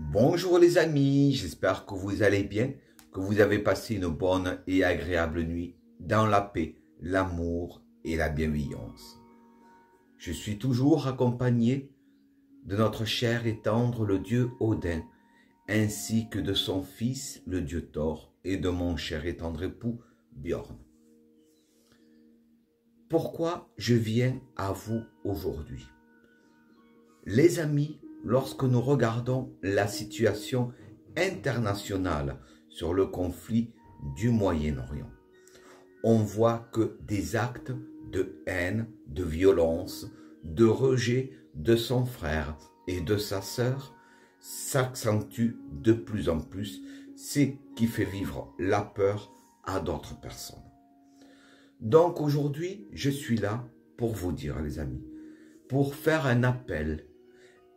Bonjour les amis, j'espère que vous allez bien, que vous avez passé une bonne et agréable nuit dans la paix, l'amour et la bienveillance. Je suis toujours accompagné de notre cher et tendre le Dieu Odin, ainsi que de son fils le Dieu Thor et de mon cher et tendre époux Bjorn. Pourquoi je viens à vous aujourd'hui? Les amis, lorsque nous regardons la situation internationale sur le conflit du Moyen-Orient, on voit que des actes de haine, de violence, de rejet de son frère et de sa sœur s'accentuent de plus en plus, ce qui fait vivre la peur à d'autres personnes. Donc aujourd'hui, je suis là pour vous dire, les amis, pour faire un appel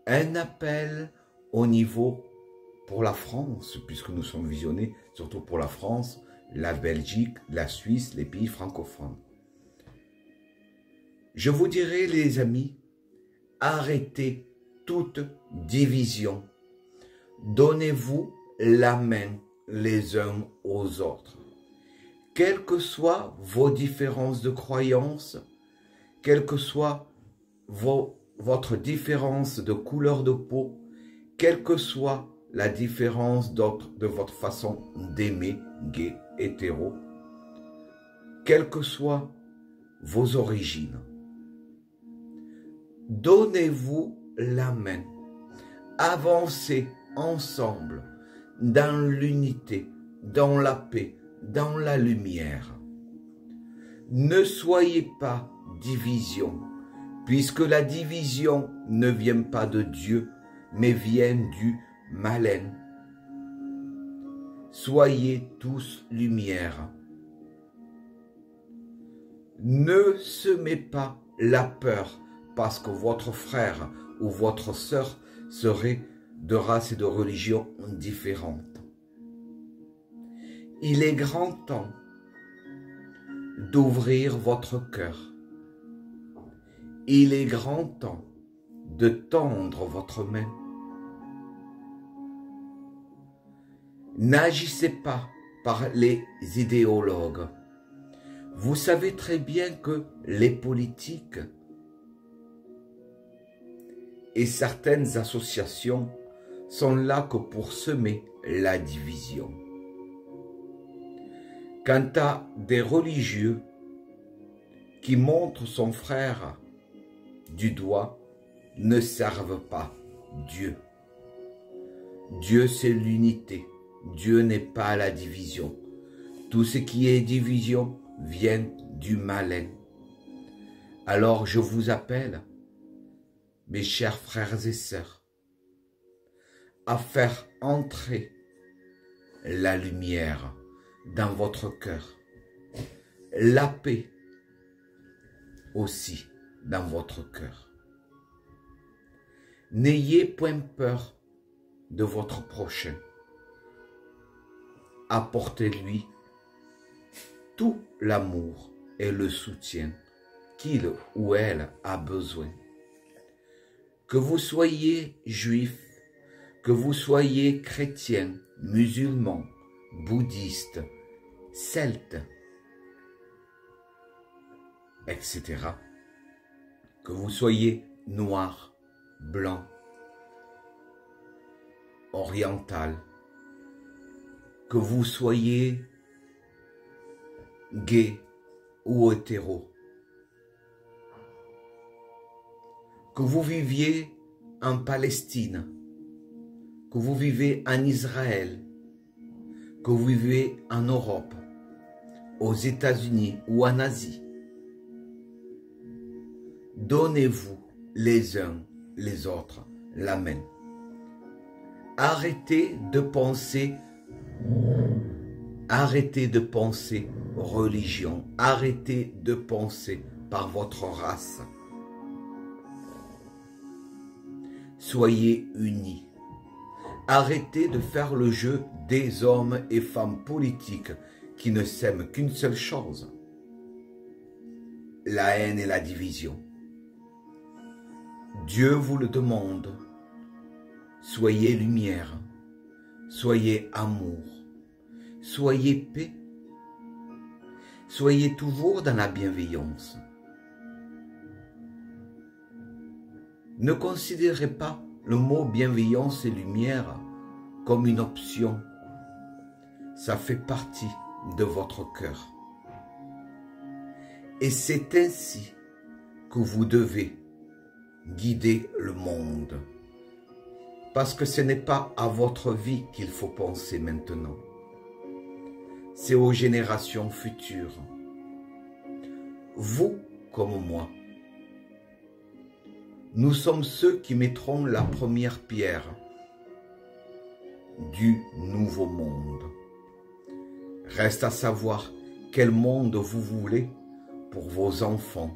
un appel au niveau pour la France, puisque nous sommes visionnés, surtout pour la France, la Belgique, la Suisse, les pays francophones. Je vous dirai, les amis, arrêtez toute division. Donnez-vous la main les uns aux autres. Quelles que soient vos différences de croyances, quelles que soient vos votre différence de couleur de peau, quelle que soit la différence de votre façon d'aimer, gay, hétéro, quelles que soient vos origines. Donnez-vous la main. Avancez ensemble dans l'unité, dans la paix, dans la lumière. Ne soyez pas division puisque la division ne vient pas de Dieu, mais vient du malin. Soyez tous lumière. Ne semez pas la peur parce que votre frère ou votre sœur serait de race et de religion différentes. Il est grand temps d'ouvrir votre cœur il est grand temps de tendre votre main. N'agissez pas par les idéologues. Vous savez très bien que les politiques et certaines associations sont là que pour semer la division. Quant à des religieux qui montrent son frère du doigt ne servent pas Dieu. Dieu, c'est l'unité. Dieu n'est pas la division. Tout ce qui est division vient du malin. Alors je vous appelle, mes chers frères et sœurs, à faire entrer la lumière dans votre cœur, la paix aussi dans votre cœur. N'ayez point peur de votre prochain. Apportez-lui tout l'amour et le soutien qu'il ou elle a besoin. Que vous soyez juif, que vous soyez chrétien, musulman, bouddhiste, celte, etc que vous soyez noir, blanc, oriental, que vous soyez gay ou hétéro, que vous viviez en Palestine, que vous vivez en Israël, que vous vivez en Europe, aux États-Unis ou en Asie, Donnez-vous les uns les autres la main. Arrêtez de penser, arrêtez de penser religion, arrêtez de penser par votre race. Soyez unis. Arrêtez de faire le jeu des hommes et femmes politiques qui ne s'aiment qu'une seule chose, la haine et la division. Dieu vous le demande. Soyez lumière, soyez amour, soyez paix, soyez toujours dans la bienveillance. Ne considérez pas le mot bienveillance et lumière comme une option. Ça fait partie de votre cœur. Et c'est ainsi que vous devez guider le monde. Parce que ce n'est pas à votre vie qu'il faut penser maintenant. C'est aux générations futures. Vous comme moi. Nous sommes ceux qui mettront la première pierre du nouveau monde. Reste à savoir quel monde vous voulez pour vos enfants,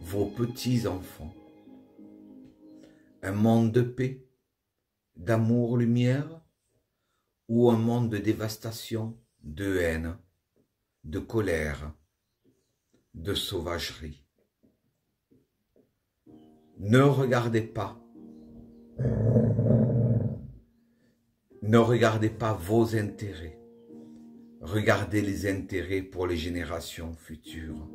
vos petits-enfants. Un monde de paix, d'amour, lumière, ou un monde de dévastation, de haine, de colère, de sauvagerie. Ne regardez pas, ne regardez pas vos intérêts, regardez les intérêts pour les générations futures.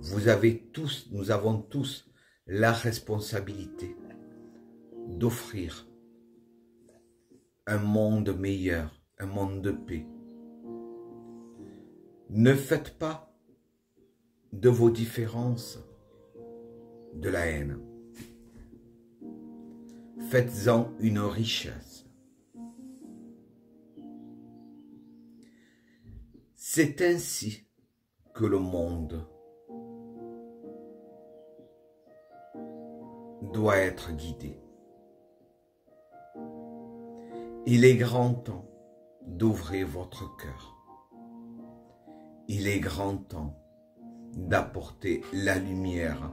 Vous avez tous, nous avons tous la responsabilité d'offrir un monde meilleur, un monde de paix. Ne faites pas de vos différences de la haine. Faites-en une richesse. C'est ainsi que le monde doit être guidé. Il est grand temps d'ouvrir votre cœur. Il est grand temps d'apporter la lumière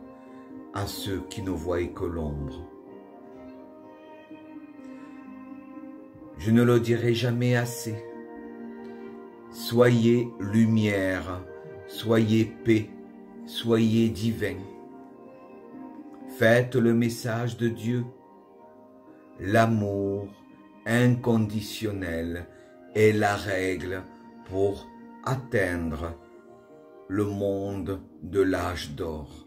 à ceux qui ne voient que l'ombre. Je ne le dirai jamais assez. Soyez lumière, soyez paix, soyez divin. Faites le message de Dieu. L'amour inconditionnel est la règle pour atteindre le monde de l'âge d'or.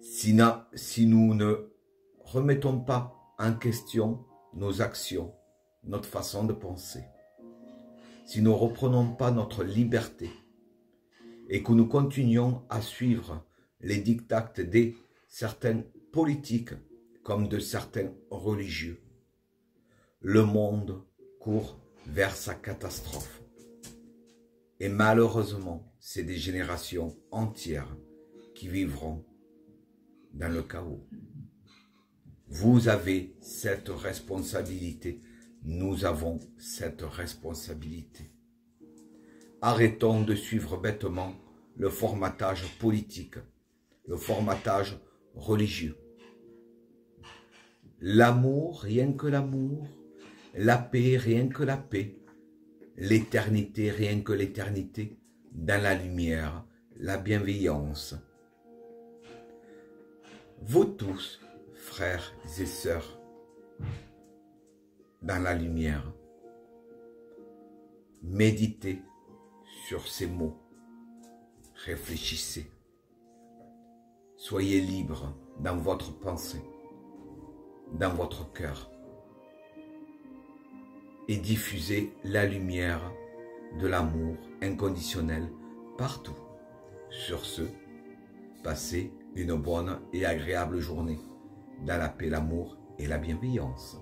Si, nous ne remettons pas en question nos actions, notre façon de penser, si nous ne reprenons pas notre liberté et que nous continuons à suivre les dictats des certains politiques comme de certains religieux. Le monde court vers sa catastrophe. Et malheureusement, c'est des générations entières qui vivront dans le chaos. Vous avez cette responsabilité. Nous avons cette responsabilité. Arrêtons de suivre bêtement le formatage politique le formatage religieux. L'amour, rien que l'amour, la paix, rien que la paix, l'éternité, rien que l'éternité, dans la lumière, la bienveillance. Vous tous, frères et sœurs, dans la lumière, méditez sur ces mots, réfléchissez. Soyez libre dans votre pensée, dans votre cœur. Et diffusez la lumière de l'amour inconditionnel partout. Sur ce, passez une bonne et agréable journée dans la paix, l'amour et la bienveillance.